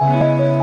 Música